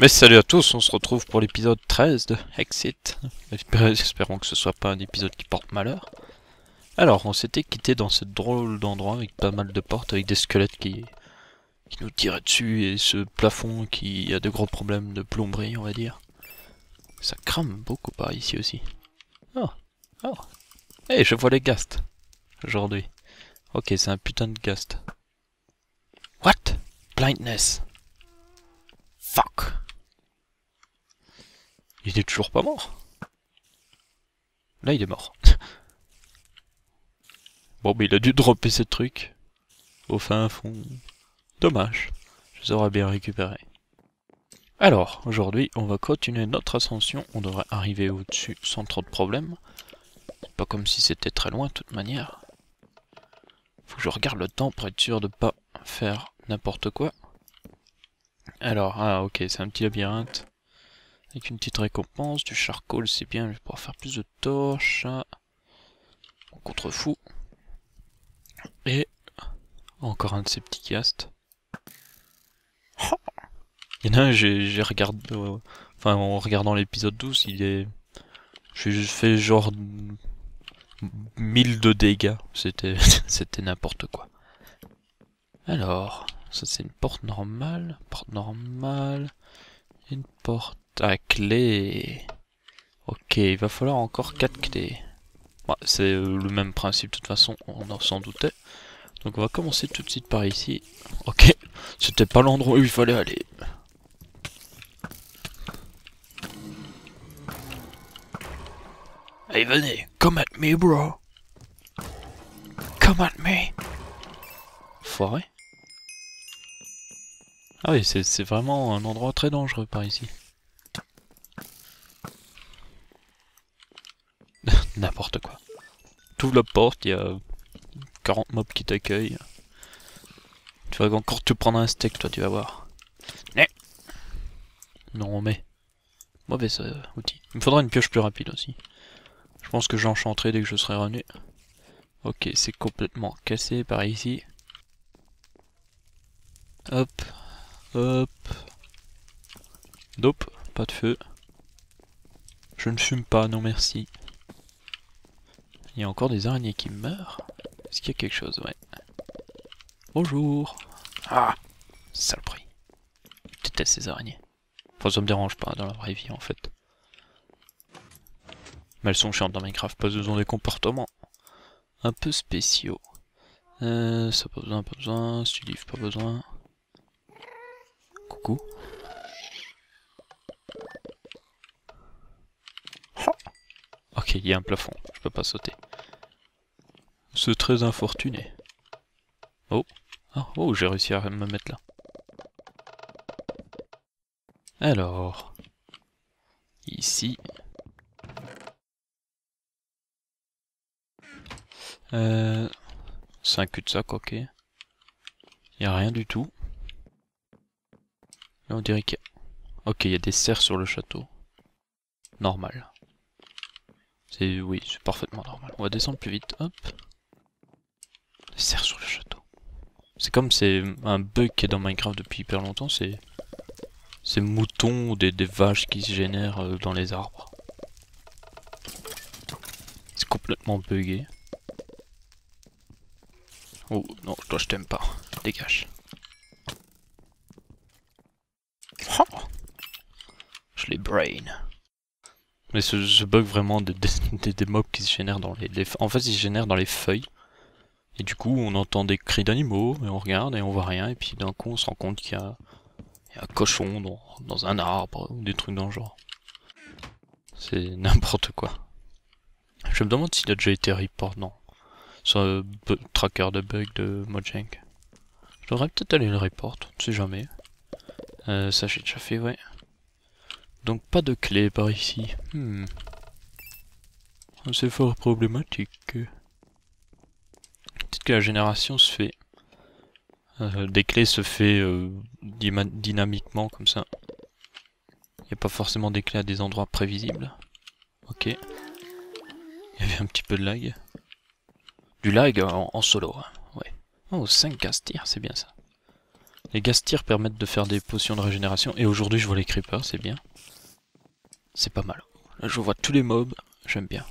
Mais salut à tous, on se retrouve pour l'épisode 13 de Exit. Espérons que ce soit pas un épisode qui porte malheur. Alors, on s'était quitté dans ce drôle d'endroit avec pas mal de portes, avec des squelettes qui, qui nous tiraient dessus et ce plafond qui a de gros problèmes de plomberie, on va dire. Ça crame beaucoup par ici aussi. Oh, oh. Hey, je vois les ghasts aujourd'hui. Ok, c'est un putain de ghast. What? Blindness. Fuck. Il est toujours pas mort. Là, il est mort. bon, mais il a dû dropper ce truc. Au fin fond. Dommage. Je les aurais bien récupéré. Alors, aujourd'hui, on va continuer notre ascension. On devrait arriver au-dessus sans trop de problèmes. Pas comme si c'était très loin, de toute manière. Faut que je regarde le temps pour être sûr de pas faire n'importe quoi. Alors, ah ok, c'est un petit labyrinthe. Avec une petite récompense, du charcoal, c'est bien, je vais pouvoir faire plus de torches. On contrefou. Et encore un de ces petits castes. Il en j'ai regardé... Euh, enfin, en regardant l'épisode 12, il est... J'ai fait genre... 1000 de dégâts. C'était c'était n'importe quoi. Alors, ça c'est une porte normale. Porte normale. Une porte à clé. Ok, il va falloir encore 4 clés. c'est euh, le même principe de toute façon, on en s'en doutait. Donc on va commencer tout de suite par ici. Ok, c'était pas l'endroit où il fallait aller. Hey venez, come at me bro. Come at me. Foiré. Ah oui, c'est vraiment un endroit très dangereux par ici. N'importe quoi. T'ouvres la porte, il y a 40 mobs qui t'accueillent. Tu vas encore te prendre un steak, toi, tu vas voir. Non, mais... Mauvais euh, outil. Il me faudra une pioche plus rapide aussi. Je pense que j'enchanterai dès que je serai revenu. Ok, c'est complètement cassé par ici. Hop. Hop. Nope, pas de feu. Je ne fume pas, non merci. Il y a encore des araignées qui meurent Est-ce qu'il y a quelque chose? Ouais. Bonjour Ah Saloperie. Je déteste ces araignées. Enfin, ça me dérange pas dans la vraie vie, en fait. Mais elles sont chiantes dans Minecraft, parce qu'elles ont des comportements un peu spéciaux. Euh, ça pas besoin, pas besoin. Studif, pas besoin. Coucou. Ok, il y a un plafond, je peux pas sauter. C'est très infortuné. Oh, ah, oh, j'ai réussi à me mettre là. Alors, ici. Euh, c'est un cul-de-sac, ok. N'y a rien du tout. on dirait qu'il y a... Ok, il y a des serres sur le château. Normal. C'est... Oui, c'est parfaitement normal. On va descendre plus vite, hop. C'est comme c'est un bug qui est dans Minecraft depuis hyper longtemps, c'est... Ces moutons ou des, des vaches qui se génèrent euh, dans les arbres. C'est complètement bugué. Oh non, toi je t'aime pas. Dégage. Oh je les brain. Mais ce, bug vraiment des, des, mobs qui se génèrent dans les, En fait, ils se génèrent dans les feuilles. Et du coup, on entend des cris d'animaux, et on regarde et on voit rien, et puis d'un coup, on se rend compte qu'il y, a un cochon dans, dans un arbre, ou des trucs dans le genre. C'est n'importe quoi. Je me demande s'il a déjà été report, non sur le tracker de bug de Mojang. Je devrais peut-être aller le report, on sait jamais. Euh, ça j'ai déjà fait, ouais. Donc pas de clé par ici. Hmm. C'est fort problématique. La génération se fait... Euh, des clés se fait euh, dynamiquement comme ça. Il n'y a pas forcément des clés à des endroits prévisibles. Ok. Il y avait un petit peu de lag. Du lag en, solo, hein. Oh, 5 castiers, c'est bien ça. Les gas tirs permettent de faire des potions de régénération. Et aujourd'hui, je vois les creepers, c'est bien. C'est pas mal. Là, je vois tous les mobs. J'aime bien.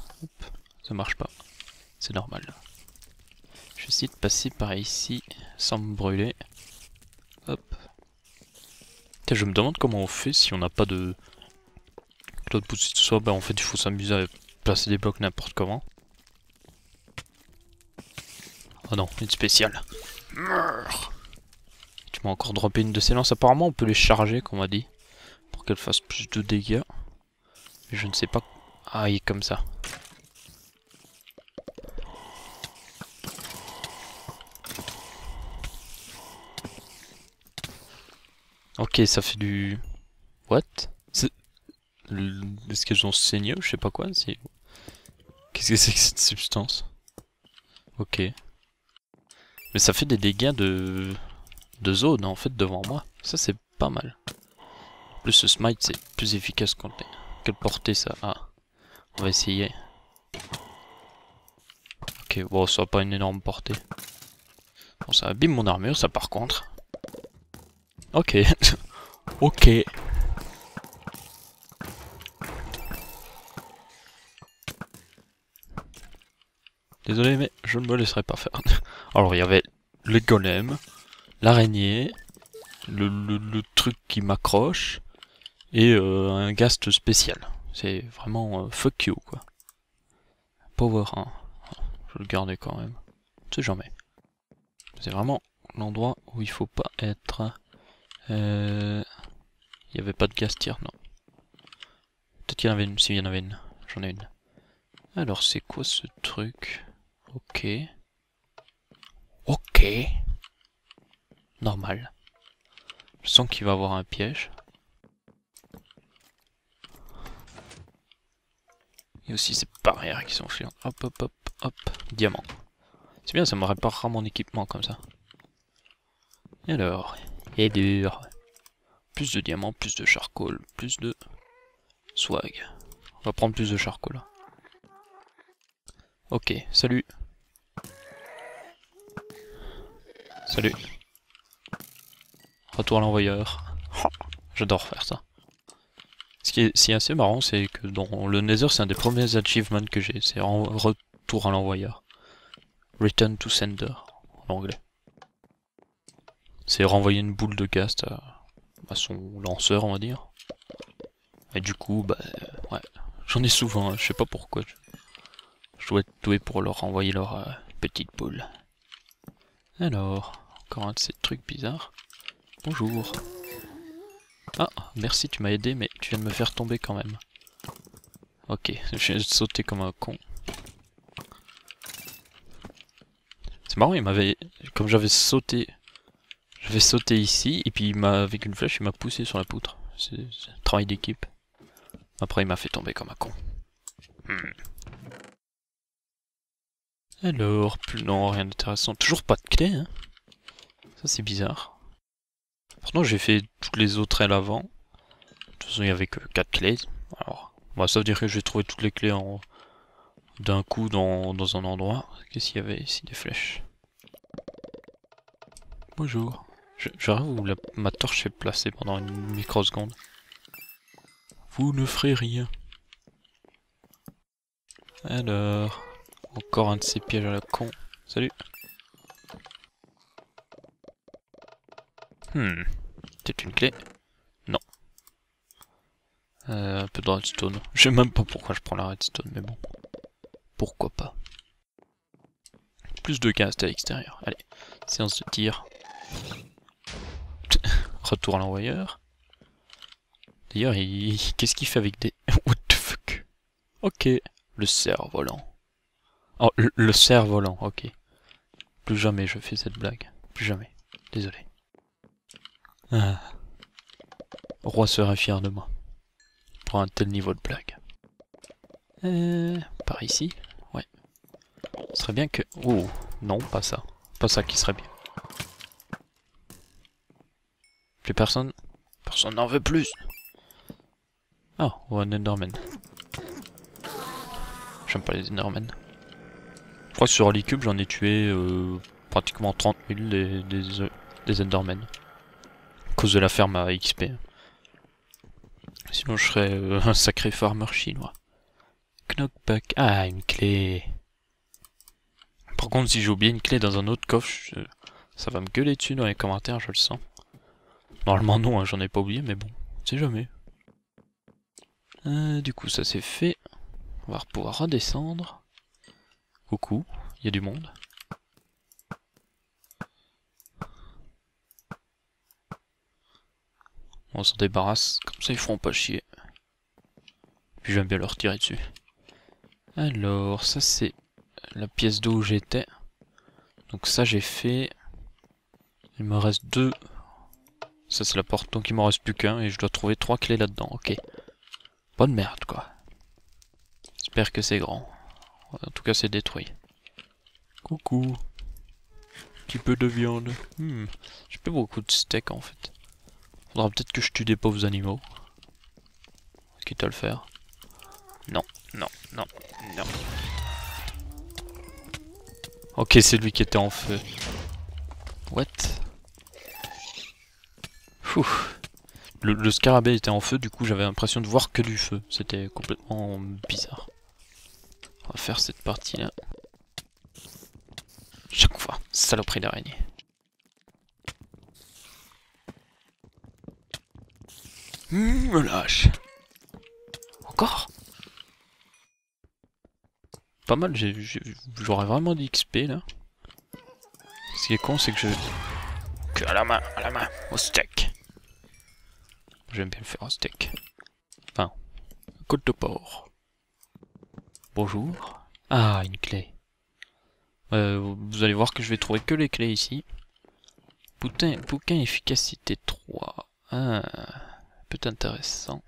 Ça marche pas. C'est normal. Vais essayer de passer par ici sans me brûler. Hop. Je me demande comment on fait si on n'a pas de cloud boost tout ça. Bah en fait il faut s'amuser à placer des blocs n'importe comment. Oh non, une spéciale. Tu m'as encore droppé une de ces lances. Apparemment on peut les charger comme on m'a dit. Pour qu'elles fassent plus de dégâts. Je ne sais pas. Ah il est comme ça. Ok, ça fait du... What? Est-ce qu'elles ont saigné ou je sais pas quoi Qu'est-ce que c'est que cette substance? Ok. Mais ça fait des dégâts de... de zone en fait devant moi. Ça c'est pas mal. En plus ce smite c'est plus efficace qu'on Quelle portée ça Ah. On va essayer. Ok, bon ça n'a pas une énorme portée. Bon ça abîme mon armure ça par contre. Ok. ok. Désolé, mais je ne me laisserai pas faire. Alors, il y avait le golem, l'araignée, le, truc qui m'accroche, et euh, un gast spécial. C'est vraiment euh, fuck you, quoi. Power 1. Je le garder quand même. On sait jamais. C'est vraiment l'endroit où il faut pas être. Euh... Il n'y avait pas de gastière, non. Peut-être qu'il y en avait une, si il y en avait une. J'en ai une. Alors c'est quoi ce truc? Ok. Ok. Normal. Je sens qu'il va avoir un piège. Et aussi ces barrières qui sont chiantes. Hop, hop, hop, hop. Diamant. C'est bien, ça me réparera mon équipement comme ça. Et alors? Et dur. Plus de diamants, plus de charcoal, plus de swag. On va prendre plus de charcoal. Ok, salut. Salut. Retour à l'envoyeur. J'adore faire ça. Ce qui est, assez marrant, c'est que dans le Nether, c'est un des premiers achievements que j'ai. C'est retour à l'envoyeur. Return to sender, en anglais. C'est renvoyer une boule de gaz à, son lanceur, on va dire. Et du coup, bah, ouais, j'en ai souvent, hein, je sais pas pourquoi. Je, dois être doué pour leur envoyer leur euh, petite boule. Alors, encore un de ces trucs bizarres. Bonjour. Ah, merci, tu m'as aidé, mais tu viens de me faire tomber quand même. Ok, je viens sauter comme un con. C'est marrant, il m'avait... Comme j'avais sauté je vais sauter ici, et puis il avec une flèche, il m'a poussé sur la poutre. C'est un travail d'équipe. Après, il m'a fait tomber comme un con. Hmm. Alors, plus non, rien d'intéressant. Toujours pas de clé, hein. Ça, c'est bizarre. Pourtant, j'ai fait toutes les autres ailes avant. De toute façon, il y avait que 4 clés. Alors, ça veut dire que j'ai trouvé toutes les clés en d'un coup dans un endroit. Qu'est-ce qu'il y avait ici Des flèches? Bonjour. J'arrive où ma torche est placée pendant une microseconde. Vous ne ferez rien. Alors... Encore un de ces pièges à la con. Salut. Hmm. C'est une clé? Non. Euh, un peu de redstone. Je sais même pas pourquoi je prends la redstone, mais bon. Pourquoi pas? Plus de gaz à l'extérieur. Allez, séance de tir. Retour à l'envoyeur. D'ailleurs, il... qu'est-ce qu'il fait avec des... What the fuck? Ok. Le cerf-volant. Oh, le, cerf-volant, ok. Plus jamais je fais cette blague. Plus jamais. Désolé. Ah. Roi serait fier de moi. Pour un tel niveau de blague. Euh, par ici? Ouais. Ce serait bien que... Oh, non, pas ça. Pas ça qui serait bien. Personne. Personne n'en veut plus. Ah, oh, un Enderman. J'aime pas les Endermen. Je crois que sur Holy Cube, j'en ai tué euh, pratiquement 30 000 des, des, des Endermen. cause de la ferme à XP. Sinon je serais euh, un sacré farmer chinois. Knockback. Ah, une clé. Par contre, si j'ai oublié une clé dans un autre coffre, ça va me gueuler dessus dans les commentaires, je le sens. Normalement non, hein, j'en ai pas oublié, mais bon, c'est jamais. Euh, du coup, ça c'est fait. On va pouvoir redescendre. Coucou, il y a du monde. On s'en débarrasse, comme ça ils feront pas chier. Puis j'aime bien leur tirer dessus. Alors, ça c'est la pièce d'eau où j'étais. Donc ça j'ai fait. Il me reste deux. Ça c'est la porte, donc il m'en reste plus qu'un et je dois trouver trois clés là-dedans, ok. Bonne merde quoi. J'espère que c'est grand. En tout cas c'est détruit. Coucou. Un petit peu de viande. Hmm. J'ai pas beaucoup de steak en fait. Faudra peut-être que je tue des pauvres animaux. Quitte à le faire. Non, non, non, non. Ok, c'est lui qui était en feu. What? Le, scarabée était en feu, du coup j'avais l'impression de voir que du feu. C'était complètement bizarre. On va faire cette partie-là. Chaque fois, saloperie d'araignée. Mmh, me lâche. Encore? Pas mal, j'aurais vraiment d'XP là. Ce qui est con, c'est que je... Que à la main, à la main, au steak. J'aime bien le faire au steak. Enfin, côte de porc. Bonjour. Ah, une clé. Euh, vous allez voir que je vais trouver que les clés ici. Bouquin, efficacité 3. Ah peut intéressant.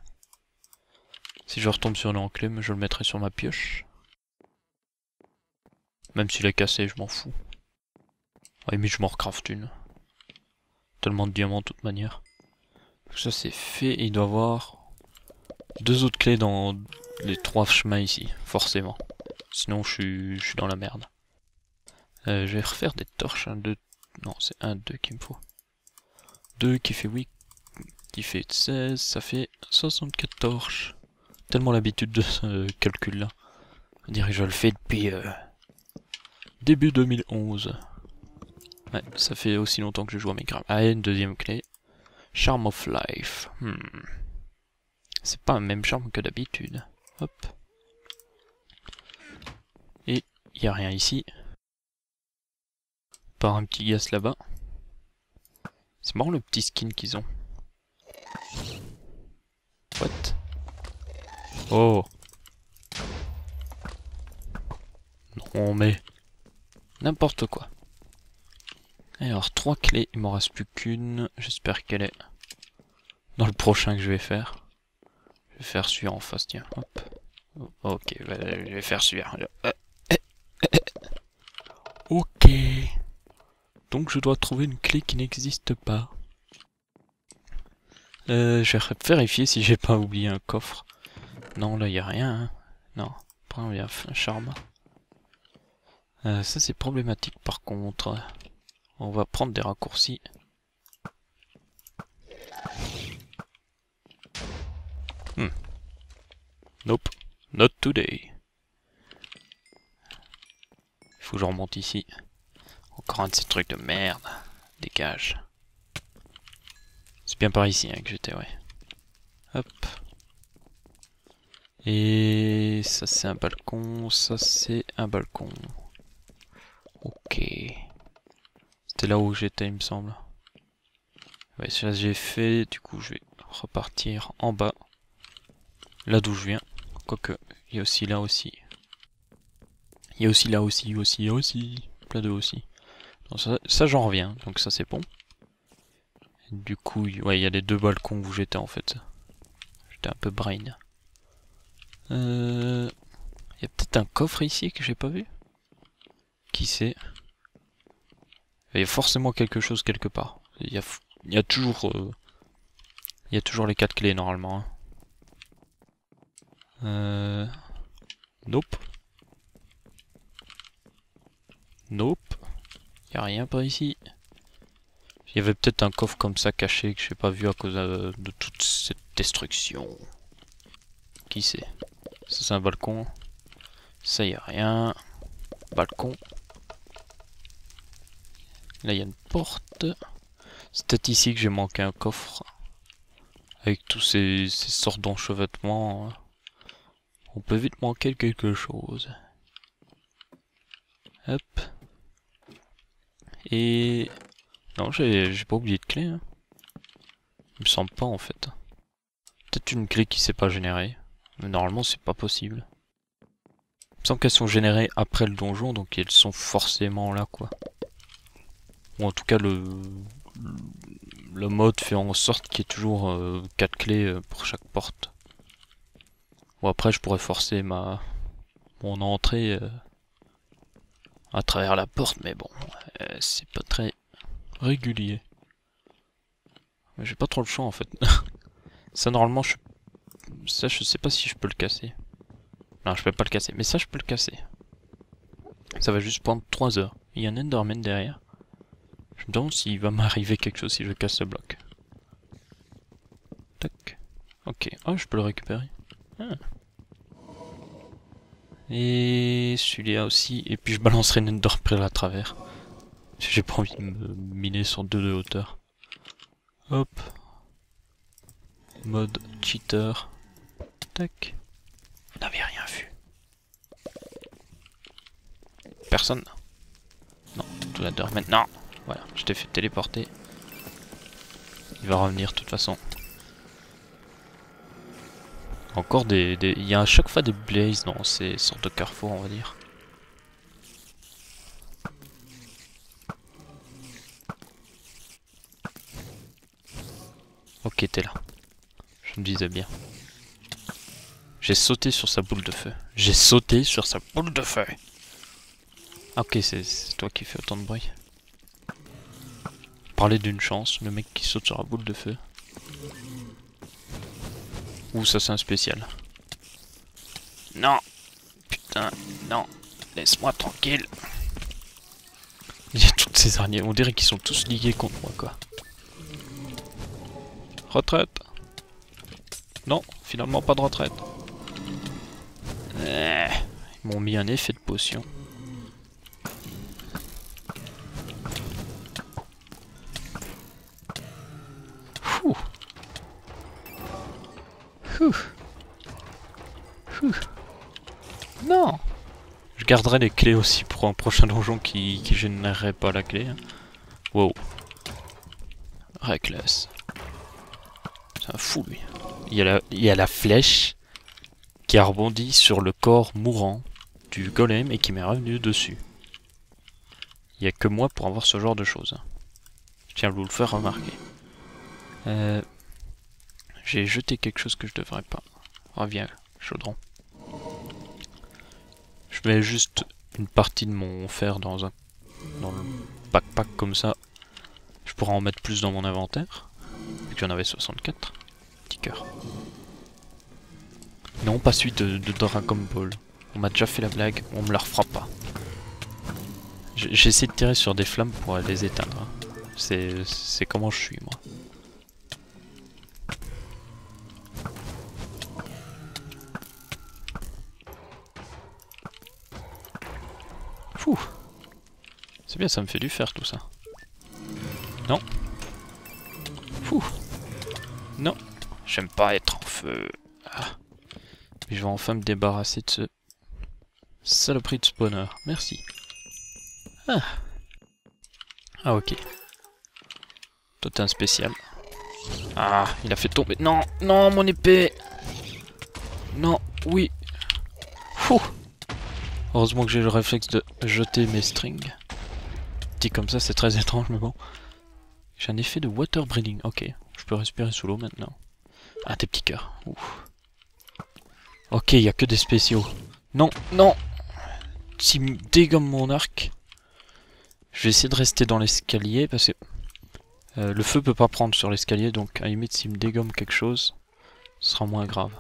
Si je retombe sur l'enclume, je le mettrai sur ma pioche. Même s'il est cassé, je m'en fous. Ouais, mais je m'en recraft une. Tellement de diamants de toute manière. Ça c'est fait, il doit y avoir deux autres clés dans les trois chemins ici, forcément. Sinon je suis, dans la merde. Euh, je vais refaire des torches, un, deux... Non, c'est un, deux qu'il me faut. Deux qui fait 8 qui fait 16, ça fait 64 torches. Tellement l'habitude de ce calcul-là. On dirait que je le fais depuis euh, début 2011. Ouais, ça fait aussi longtemps que je joue à Minecraft. Ah, une deuxième clé. Charm of Life. Hmm. C'est pas le même charme que d'habitude. Hop. Et il a rien ici. Par un petit gaz là-bas. C'est marrant le petit skin qu'ils ont. What? Oh Non mais... N'importe quoi. Alors, trois clés, il m'en reste plus qu'une. J'espère qu'elle est dans le prochain que je vais faire. Je vais faire celui en face, tiens. Hop. Ok, je vais faire celui Ok. Donc je dois trouver une clé qui n'existe pas. Euh, je vais vérifier si j'ai pas oublié un coffre. Non, là, il a rien. Hein. Non, pas un charme. Euh, ça, c'est problématique, par contre. On va prendre des raccourcis. Hmm. Nope. Not today. Il faut que je remonte ici. Encore un de ces trucs de merde. Dégage. C'est bien par ici hein, que j'étais, ouais. Hop. Et ça c'est un balcon, ça c'est un balcon. Ok. C'était là où j'étais il me semble. Ouais, ça j'ai fait, du coup je vais repartir en bas. Là d'où je viens. Quoique, il y a aussi là aussi. Il y a aussi là aussi, aussi, aussi. Plein de aussi. ça, ça j'en reviens, donc ça c'est bon. Du coup, ouais, il y a les deux balcons où j'étais en fait. J'étais un peu brain. Euh... Il y a peut-être un coffre ici que j'ai pas vu? Qui sait Il y a forcément quelque chose quelque part. Il y a, toujours... Euh, il y a toujours les quatre clés normalement. Hein. Euh... Nope. Nope. Y a rien par ici. Il y avait peut-être un coffre comme ça caché que j'ai pas vu à cause de, de toute cette destruction. Qui c'est? Ça c'est un balcon. Ça y a rien. Balcon. Là il y a une porte. C'est peut-être ici que j'ai manqué un coffre. Avec tous ces, ces sortes d'enchevêtrements. hein. On peut vite manquer quelque chose. Hop. Et... Non, j'ai j'ai pas oublié de clé. Hein. Il me semble pas en fait. Peut-être une clé qui s'est pas générée. Mais normalement c'est pas possible. Il me semble qu'elles sont générées après le donjon, donc elles sont forcément là quoi. En tout cas le... Mode fait en sorte qu'il y ait toujours 4 clés euh, pour chaque porte. Ou après je pourrais forcer ma... mon entrée euh, à travers la porte, mais bon, euh, c'est pas très régulier. J'ai pas trop le choix en fait. ça normalement. Ça je sais pas si je peux le casser. Non je peux pas le casser, mais ça je peux le casser. Ça va juste prendre 3 heures. Il y a un Enderman derrière. Je me demande s'il va m'arriver quelque chose si je casse ce bloc. Tac. Ok. Ah je peux le récupérer. Ah. Et celui-là aussi. Et puis je balancerai une à travers. J'ai pas envie de me miner sur deux de hauteur. Hop. Mode cheater. Tac. Vous n'avez rien vu. Personne Non, tout la dehors maintenant. Voilà, je t'ai fait téléporter. Il va revenir de toute façon. Encore des, Il y a à chaque fois des blazes dans ces sortes de carrefours, on va dire. Ok, t'es là. Je me disais bien. J'ai sauté sur sa boule de feu. J'ai sauté sur sa boule de feu. Ok, c'est toi qui fais autant de bruit. Parler d'une chance, le mec qui saute sur la boule de feu. Ouh, ça c'est un spécial. Non Putain, non Laisse-moi tranquille Il y a toutes ces araignées, on dirait qu'ils sont tous ligués contre moi, quoi. Retraite Non, finalement pas de retraite. Eh, Ils m'ont mis un effet de potion. Garderai les clés aussi pour un prochain donjon qui, qui générerait pas la clé. hein. Wow. Reckless. C'est un fou lui. Il y, a la, flèche qui a rebondi sur le corps mourant du golem et qui m'est revenu dessus. Il y a que moi pour avoir ce genre de choses. Je tiens à vous le faire remarquer. Euh, J'ai jeté quelque chose que je devrais pas. Reviens, chaudron. Je mets juste une partie de mon fer dans un dans le backpack comme ça. Je pourrais en mettre plus dans mon inventaire. Vu que j'en avais 64. Petit cœur. Non, pas celui de, de Dragon Ball. On m'a déjà fait la blague, on me la refera pas. Essayé de tirer sur des flammes pour les éteindre. hein. C'est comment je suis moi. Bien, ça me fait du fer tout ça. Non. Fou. Non. J'aime pas être en feu. Ah. Mais je vais enfin me débarrasser de ce saloperie de spawner. Merci. Ah. Ah ok. Toi t'es un spécial. Ah, il a fait tomber. Non, non, mon épée. Non, oui. Fou. Heureusement que j'ai le réflexe de jeter mes strings. Comme ça, c'est très étrange, mais bon. J'ai un effet de water breathing. Ok, je peux respirer sous l'eau maintenant. Ah, tes petits cœurs. Ok, il a que des spéciaux. Non, non S'il me dégomme mon arc, je vais essayer de rester dans l'escalier parce que euh, le feu peut pas prendre sur l'escalier, donc à limite s'il me dégomme quelque chose, ce sera moins grave.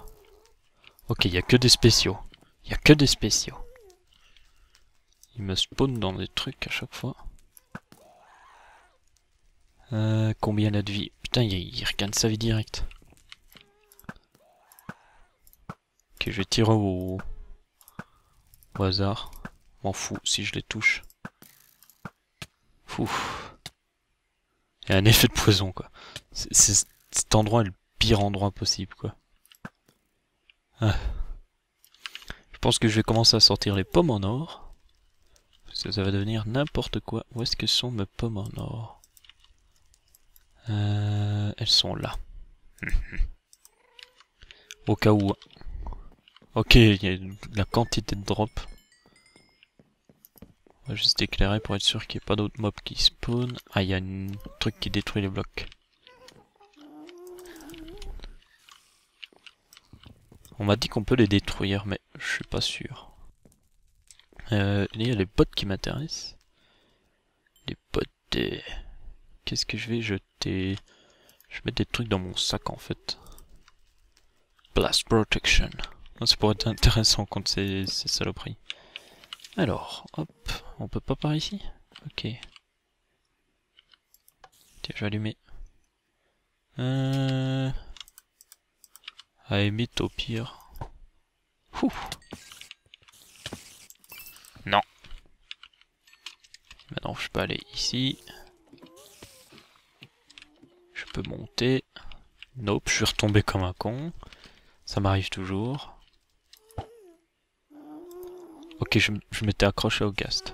Ok, il a que des spéciaux. Il a que des spéciaux. Il me spawn dans des trucs à chaque fois. Euh, combien il a de vie Putain, il, il regagne sa vie direct. Ok, je vais tirer au, hasard. M'en fous si je les touche. Ouf. Il y a un effet de poison, quoi. C'est- cet endroit est le pire endroit possible, quoi. Ah. Je pense que je vais commencer à sortir les pommes en or. Parce que ça va devenir n'importe quoi. Où est-ce que sont mes pommes en or? Euh, Elles sont là. Au cas où. Ok, il y a la quantité de drop. On va juste éclairer pour être sûr qu'il n'y ait pas d'autres mobs qui spawn. Ah, il y a un truc qui détruit les blocs. On m'a dit qu'on peut les détruire, mais je suis pas sûr. Euh, il y a les bottes qui m'intéressent. Les bottes. euh, Qu'est-ce que je vais jeter? Je vais mettre des trucs dans mon sac en fait. Blast Protection. Ça pourrait être intéressant contre ces, ces saloperies. Alors, hop, on peut pas par ici? Ok. Tiens, je vais allumer. Euh... À limite, au pire. Ouh. Non. Maintenant, je peux aller ici. Je peux monter. Nope, je suis retombé comme un con. Ça m'arrive toujours. Ok, je, m'étais accroché au ghast.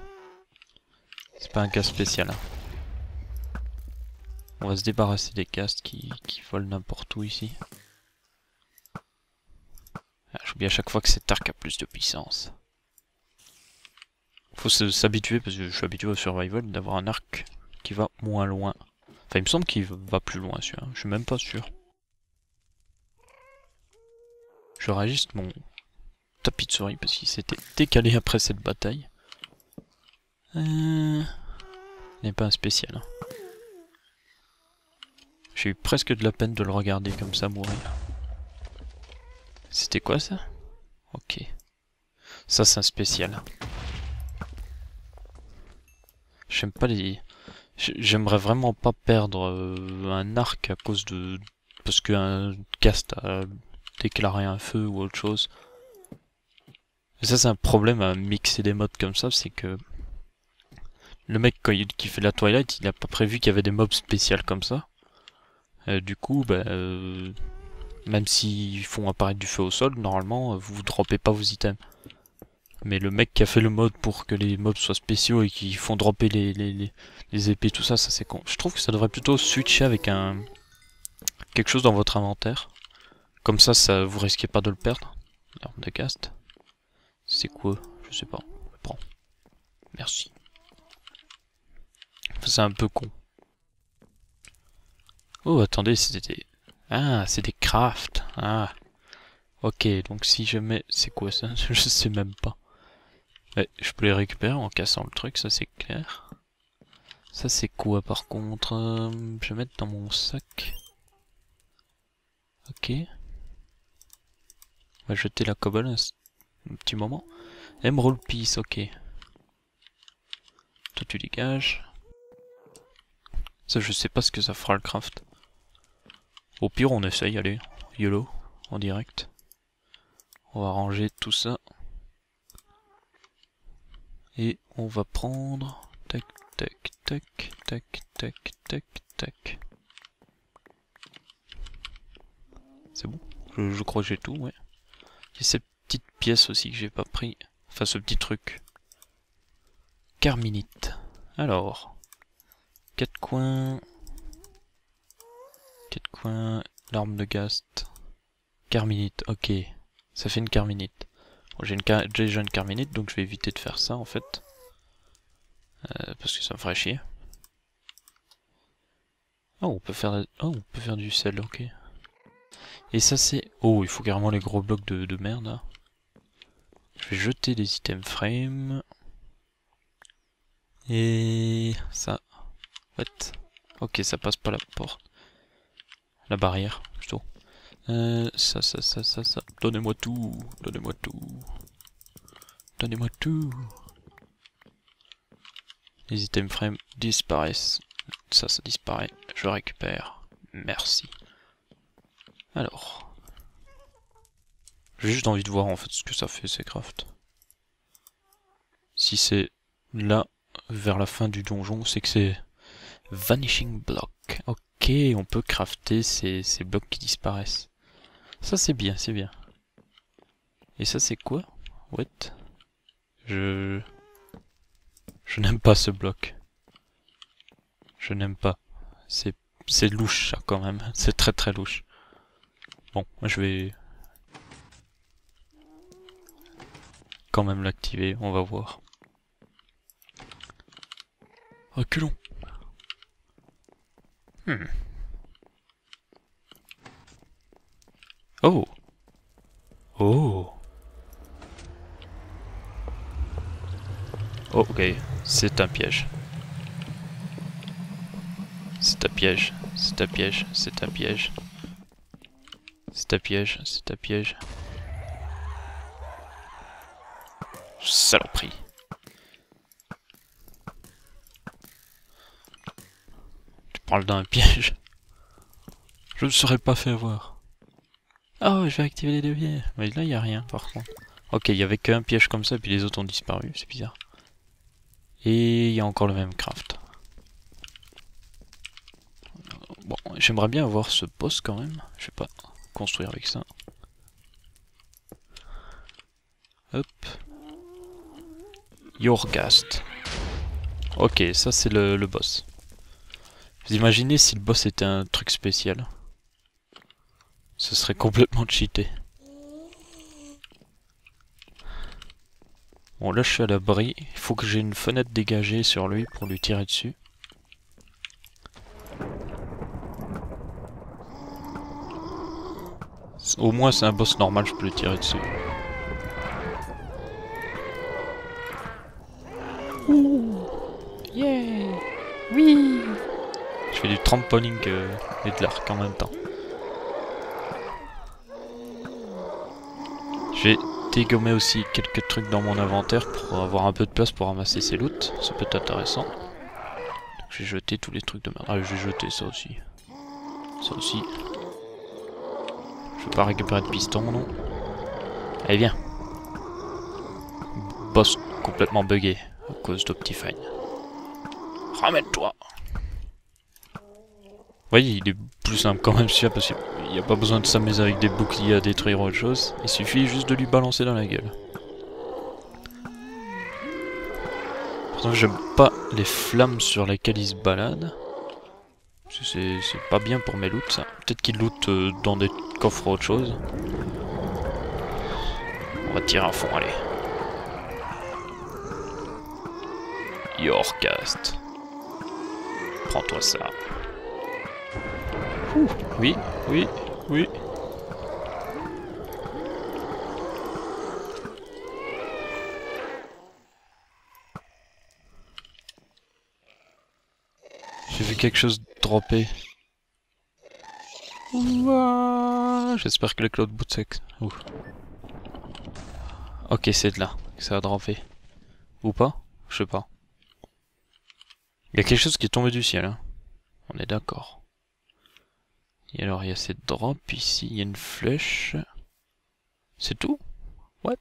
C'est pas un ghast spécial. hein. On va se débarrasser des ghasts qui, volent n'importe où ici. Ah, J'oublie à chaque fois que cet arc a plus de puissance. Faut s'habituer, parce que je suis habitué au survival, d'avoir un arc qui va moins loin. Enfin, il me semble qu'il va plus loin, celui-là. Je suis même pas sûr. Je réajuste mon tapis de souris parce qu'il s'était décalé après cette bataille. Euh... N'est pas un spécial. hein. J'ai eu presque de la peine de le regarder comme ça mourir. C'était quoi ça? Ok. Ça c'est un spécial. J'aime pas les... J'ai- J'aimerais vraiment pas perdre euh, un arc à cause de... Parce qu'un cast a déclaré un feu ou autre chose. Et ça c'est un problème à mixer des modes comme ça, c'est que... Le mec quand il, qui fait la Twilight, il a pas prévu qu'il y avait des mobs spéciales comme ça. Euh, du coup, bah... euh, même s'ils font apparaître du feu au sol, normalement, vous droppez pas vos items. Mais le mec qui a fait le mode pour que les mobs soient spéciaux et qui font dropper les, les, les, épées, tout ça, ça c'est con. Je trouve que ça devrait plutôt switcher avec un quelque chose dans votre inventaire. Comme ça, ça vous risquez pas de le perdre. L'arme de cast. C'est quoi? Je sais pas. Prends. Merci. C'est un peu con. Oh, attendez, c'était des... Ah, c'est des crafts. Ah. Ok, donc si je mets... C'est quoi ça? Je sais même pas. Ouais, je peux les récupérer en cassant le truc, ça c'est clair. Ça c'est quoi par contre Euh, Je vais mettre dans mon sac. Ok. On va jeter la cobble un petit moment. Emerald piece, ok. Toi tu dégages. Ça je sais pas ce que ça fera le craft. Au pire on essaye, allez. YOLO, en direct. On va ranger tout ça. Et on va prendre... Tac, tac, tac, tac, tac, tac, tac. C'est bon? Je, crois que j'ai tout, ouais. Il cette petite pièce aussi que j'ai pas pris. Enfin, ce petit truc. Carminite. Alors. Quatre coins. Quatre coins. L'arme de Gast. Carminite, ok. Ça fait une carminite. J'ai une car- une carminite, donc je vais éviter de faire ça en fait. Euh, parce que ça me ferait chier. Oh, on peut faire, oh, on peut faire du sel, ok. Et ça c'est... Oh, il faut carrément les gros blocs de, de merde là. Je vais jeter les items frame. Et ça... What? Ok, ça passe pas la porte. La barrière, plutôt. Euh, ça, ça, ça, ça, ça. Donnez-moi tout. Donnez-moi tout. Donnez-moi tout. Les items frame disparaissent. Ça, ça disparaît. je récupère. Merci. Alors. J'ai juste envie de voir en fait ce que ça fait ces crafts. Si c'est là, vers la fin du donjon, c'est que c'est Vanishing Block. Ok, on peut crafter ces, ces blocs qui disparaissent. Ça c'est bien, c'est bien. Et ça c'est quoi? What? Je... Je n'aime pas ce bloc. Je n'aime pas. C'est c'est louche ça quand même. C'est très très louche. Bon, je vais quand même l'activer, on va voir. Reculons. Hmm. Oh. Oh. Oh, ok, c'est un piège. C'est un piège, c'est un piège, c'est un piège. C'est un piège, c'est un piège. Saloperie. Tu parles d'un piège. Je ne serais pas fait avoir. Oh, je vais activer les leviers. Mais là, il n'y a rien, par contre. Ok, il y avait qu'un piège comme ça, puis les autres ont disparu. C'est bizarre. Et il y a encore le même craft. Bon, j'aimerais bien avoir ce boss quand même. Je vais pas construire avec ça. Hop. Yorgast. Ok, ça c'est le, le, boss. Vous imaginez si le boss était un truc spécial Ce serait complètement cheaté. Bon là je suis à l'abri, il faut que j'ai une fenêtre dégagée sur lui pour lui tirer dessus. Au moins c'est un boss normal, je peux le tirer dessus. Ouh Yeah Oui Je fais du trampoline euh, et de l'arc en même temps. J'ai dégommé aussi quelques trucs dans mon inventaire pour avoir un peu de place pour ramasser ces loots. Ça peut être intéressant. J'ai jeté tous les trucs de merde. Ah, j'ai jeté ça aussi. Ça aussi. Je vais pas récupérer de piston, non Allez, viens. Boss complètement buggé à cause d'Optifine. Ramène-toi voyez, il est plus simple quand même celui-là parce qu'il n'y a pas besoin de s'amuser avec des boucliers à détruire autre chose. Il suffit juste de lui balancer dans la gueule. Pourtant j'aime pas les flammes sur lesquelles il se balade. C'est pas bien pour mes loots ça. Peut-être qu'il loot euh, dans des coffres ou autre chose. On va tirer à fond, allez. Yorkast. Prends-toi ça. Oui, oui, oui. J'ai vu quelque chose dropper. J'espère que le cloud boot sec. Ok, c'est de là que ça a droppé. Ou pas Je sais pas. Il y a quelque chose qui est tombé du ciel. Hein. On est d'accord. Et alors il y a cette drop ici, il y a une flèche. C'est tout? What?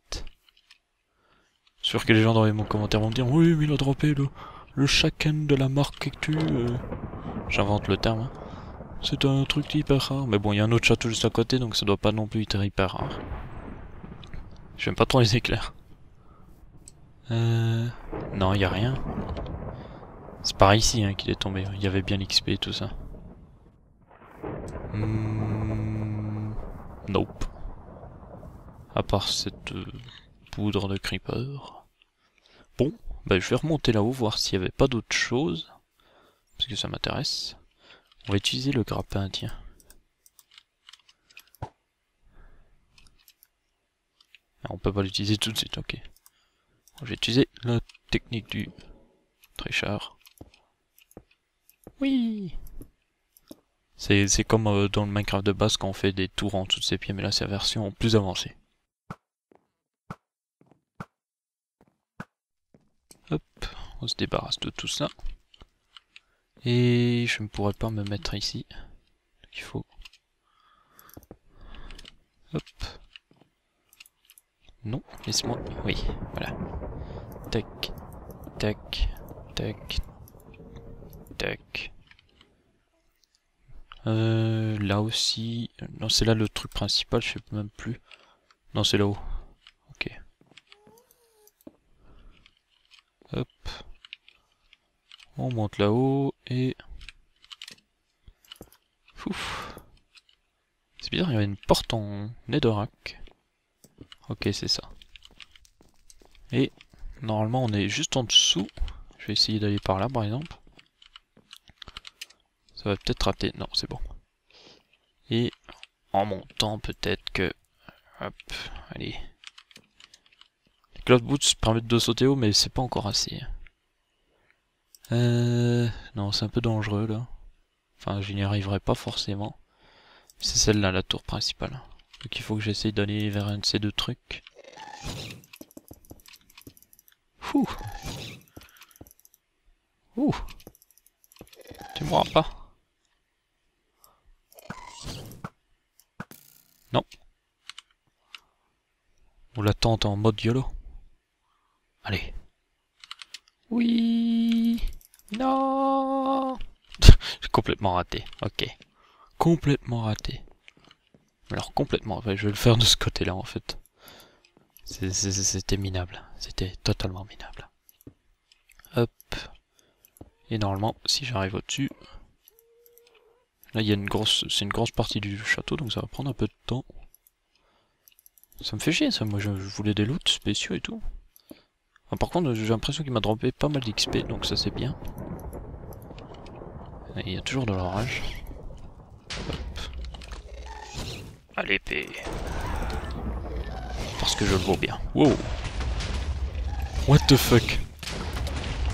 Sûr que les gens dans les commentaires vont me dire Oui mais il a droppé le, le de la marque que tu... J'invente le terme. Hein. C'est un truc hyper rare. Mais bon, il y a un autre château juste à côté, donc ça doit pas non plus être hyper rare. J'aime pas trop les éclairs. Euh... Non, il y a rien. C'est par ici hein, qu'il est tombé. Il y avait bien l'XP et tout ça. Hmm... Nope. À part cette euh, poudre de creeper. Bon, bah je vais remonter là-haut, voir s'il n'y avait pas d'autre chose. Parce que ça m'intéresse. On va utiliser le grappin, tiens. Ah, on peut pas l'utiliser tout de suite, ok. Je vais utiliser la technique du trichard. Oui C'est comme euh, dans le Minecraft de base quand on fait des tours en dessous de ses pieds, mais là c'est la version plus avancée. Hop, on se débarrasse de tout ça. Et je ne pourrais pas me mettre ici. il faut... Hop. Non, laisse-moi... Oui, voilà. Tac, tac, tac, tac. Euh, là aussi... Non, c'est là le truc principal, je sais même plus. Non, c'est là-haut. Ok. Hop. On monte là-haut et... C'est bizarre, il y avait une porte en netherrack. Ok, c'est ça. Et normalement, on est juste en dessous. Je vais essayer d'aller par là, par exemple. Ça va peut-être rater. Non, c'est bon. Et en montant, peut-être que... Hop, allez. Les cloud boots permettent de sauter haut, mais c'est pas encore assez. Euh... Non, c'est un peu dangereux, là. Enfin, je n'y arriverai pas forcément. C'est celle-là, la tour principale. Donc il faut que j'essaye d'aller vers un de ces deux trucs. Ouh. Ouh. Tu mourras pas. Non. On l'attend en mode YOLO. Allez. Oui. Non. J'ai complètement raté. Ok. Complètement raté. Alors complètement. je vais le faire de ce côté-là en fait. C'était minable. C'était totalement minable. Hop. Et normalement, si j'arrive au-dessus... Là, il y a une grosse... C'est une grosse partie du château, donc ça va prendre un peu de temps. Ça me fait chier, ça. Moi, je, voulais des loots spéciaux et tout. par contre, j'ai l'impression qu'il m'a droppé pas mal d'XP, donc ça, c'est bien. Il y a toujours de l'orage. À l'épée. Parce que je le vaux bien. Wow What the fuck?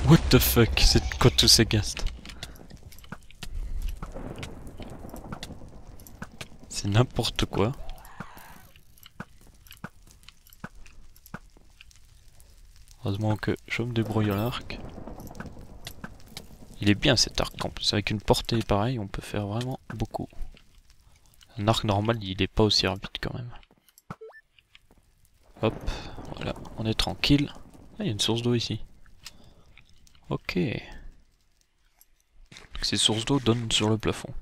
What the fuck? C'est quoi tous ces ghasts C'est n'importe quoi. Heureusement que je me débrouille à l'arc. Il est bien cet arc en plus, avec une portée pareille, on peut faire vraiment beaucoup. Un arc normal, il est pas aussi rapide quand même. Hop, voilà, on est tranquille. Ah, il y a une source d'eau ici. Ok. Ces sources d'eau donnent sur le plafond.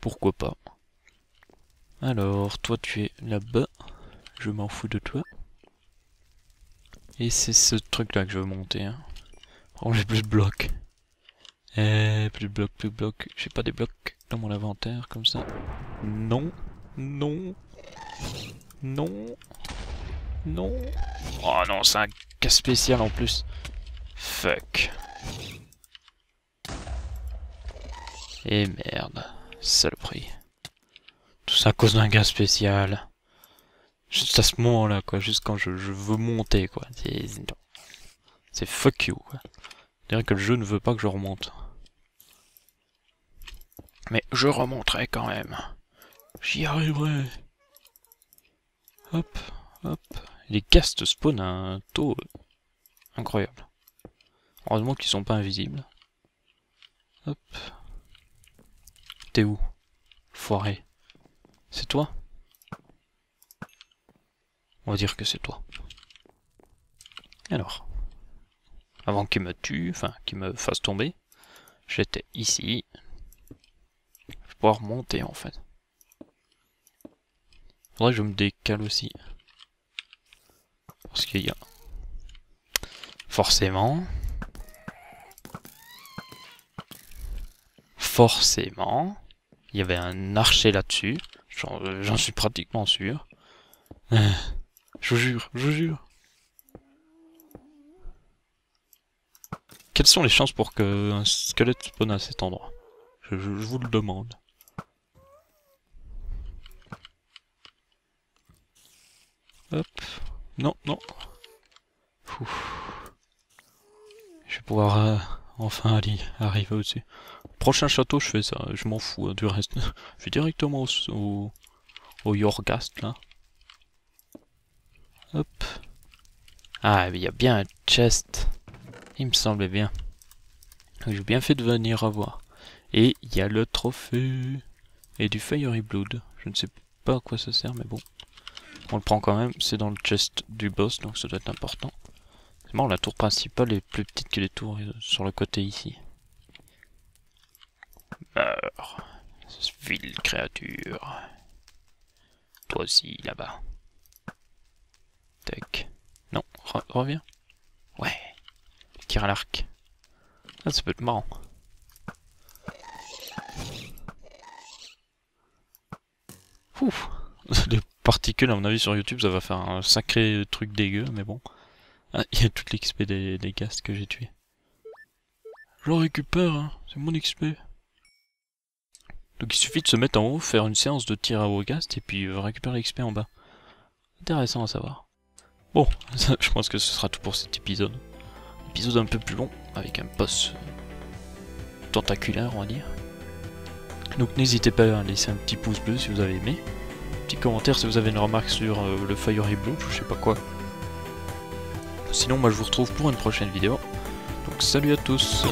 Pourquoi pas? Alors, toi tu es là-bas. Je m'en fous de toi. Et c'est ce truc là que je veux monter. Oh, j'ai plus de blocs. Eh, plus de blocs, plus de blocs. J'ai pas des blocs dans mon inventaire comme ça. Non. Non. Non. Non. Oh non, c'est un cas spécial en plus. Fuck. Et merde. Saloperie. Tout ça à cause d'un gars spécial. Juste à ce moment-là, quoi. Juste quand je, veux monter, quoi. C'est fuck you, quoi. Dirais que le jeu ne veut pas que je remonte. Mais je remonterai quand même. J'y arriverai. Hop, hop. Les castes spawn à un taux incroyable. Heureusement qu'ils sont pas invisibles. Hop. T'es où Foiré? C'est toi? On va dire que c'est toi. Alors. Avant qu'il me tue, enfin qu'il me fasse tomber, j'étais ici, pouvoir monter en fait. Faudrait que je me décale aussi. Parce qu'il y a... Forcément... Forcément... Il y avait un archer là-dessus. J'en suis pratiquement sûr. Je vous jure, je vous jure. Quelles sont les chances pour que un squelette spawn à cet endroit? Je vous le demande. Hop. Non, non. Je vais pouvoir euh, enfin aller, arriver au-dessus. Prochain château, je fais ça. Je m'en fous hein, du reste. je vais directement au, au, au Yorgast, là. Hop. Ah, il y a bien un chest. Il me semblait bien. J'ai bien fait de venir revoir. Et il y a le trophée. Et du Fiery Blood. Je ne sais pas à quoi ça sert, mais bon. On le prend quand même. C'est dans le chest du boss, donc ça doit être important. C'est marrant, la tour principale est plus petite que les tours sur le côté ici. Meurs. Ville créature. Toi aussi, là-bas. Tac. Non, reviens. Ouais. Tire à l'arc. Ah, ça peut être marrant. Ouf. Les particules, à mon avis, sur YouTube, ça va faire un sacré truc dégueu, mais bon. Ah, il y a toute l'XP des, des que j'ai tués. Je le récupère, hein. c'est mon XP. Donc il suffit de se mettre en haut, faire une séance de tir à Wogast et puis euh, récupérer l'XP en bas. Intéressant à savoir. Bon, je pense que ce sera tout pour cet épisode. Épisode un peu plus long, avec un boss tentaculaire on va dire. Donc n'hésitez pas à laisser un petit pouce bleu si vous avez aimé. Petit commentaire si vous avez une remarque sur euh, le Fiery Blue, je sais pas quoi. Sinon moi je vous retrouve pour une prochaine vidéo. Donc salut à tous